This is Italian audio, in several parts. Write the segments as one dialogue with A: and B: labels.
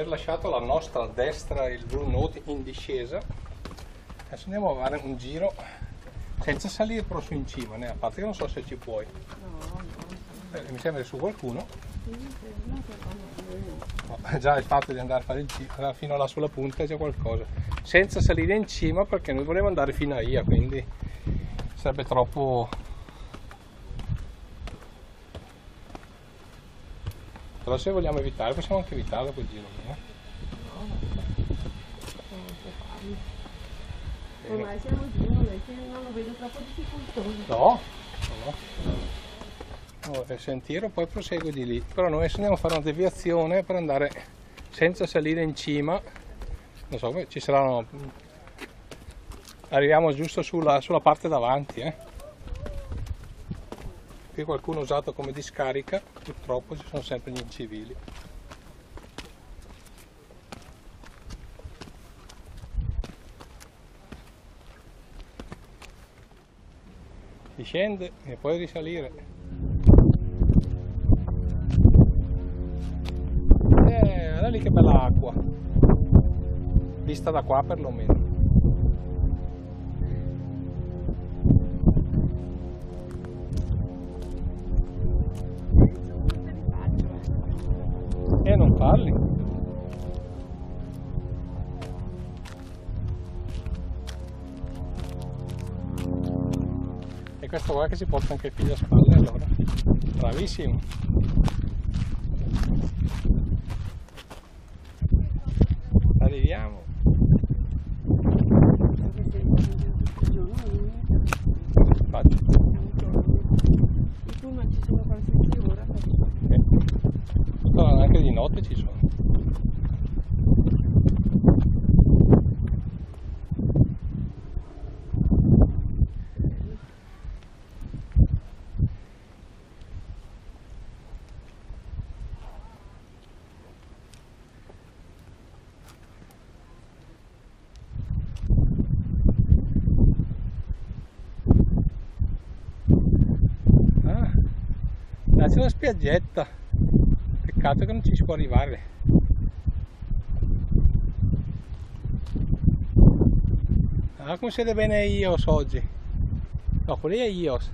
A: aver lasciato la nostra destra, il Blue Note, in discesa, adesso andiamo a fare un giro senza salire però su in cima, né? a parte che non so se ci puoi. Eh, mi sembra su qualcuno. No, già il fatto di andare a fare il giro fino là sulla punta c'è qualcosa. Senza salire in cima perché noi volevamo andare fino a Ia, quindi sarebbe troppo però se vogliamo evitare possiamo anche evitarlo quel giro lì eh?
B: Ormai siamo giù, non è che non lo vedo troppo difficoltoso.
A: No, no. no il sentiero poi prosegue di lì. Però noi adesso andiamo a fare una deviazione per andare senza salire in cima. Non so, ci saranno... Arriviamo giusto sulla, sulla parte davanti, eh. Qui qualcuno usato come discarica, purtroppo ci sono sempre gli incivili. si scende e poi risalire. Eh, guarda lì che bella acqua. Vista da qua perlomeno e parli questo qua che si porta anche il figlio a spalle allora. Bravissimo arriviamo
B: Infatti. I pullman ci sono qualsiasi ora.
A: Eh. Anche di notte ci sono. c'è una spiaggetta peccato che non ci si può arrivare. Ah come siete bene Ios oggi? No quello è Ios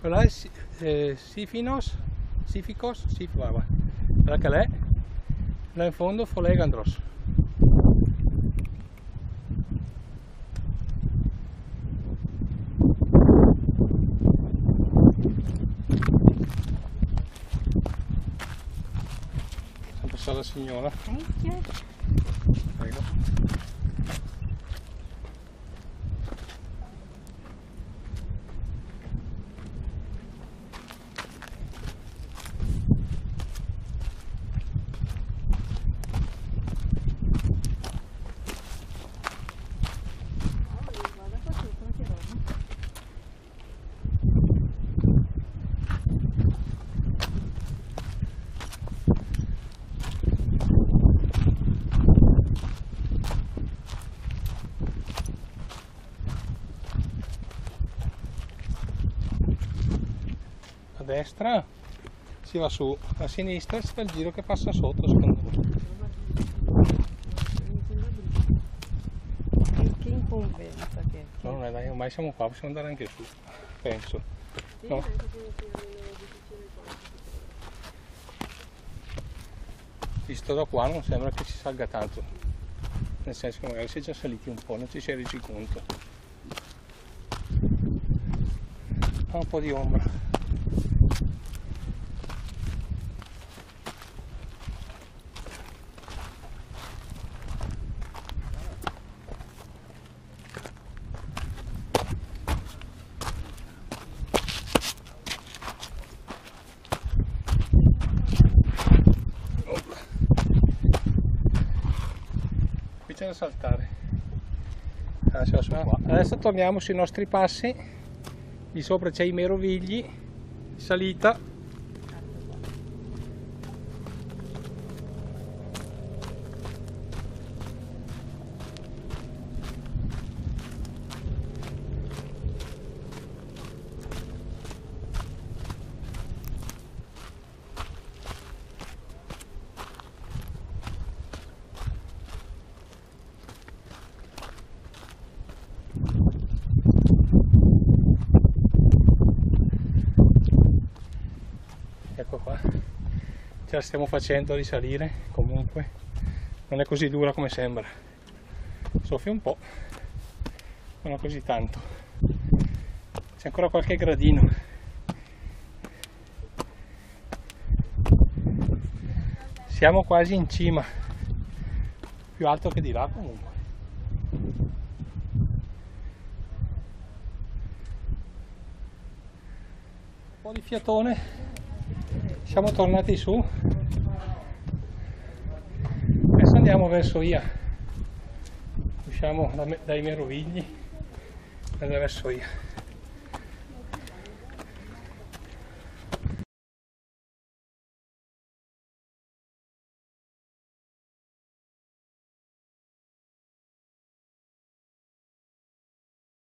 A: quello è eh, Sifinos Sificos Sifava quella che è là in fondo Folegandros la signora. Prego. Destra si va su, a sinistra si fa il giro che passa sotto secondo me.
B: Che incombenza che
A: No, non è dai, ormai siamo qua, possiamo andare anche su, penso. No? Visto da qua non sembra che si salga tanto, nel senso che magari si è già saliti un po', non ci si è resi conto. Fa un po' di ombra. Da saltare. Adesso, adesso torniamo sui nostri passi. Di sopra c'è i merovigli salita ce la stiamo facendo a risalire comunque. Non è così dura come sembra. Soffia un po' ma non così tanto. C'è ancora qualche gradino. Siamo quasi in cima. Più alto che di là comunque. Un po' di fiatone siamo tornati su. Adesso andiamo verso Ia. Usciamo dai merovigli e andiamo verso Ia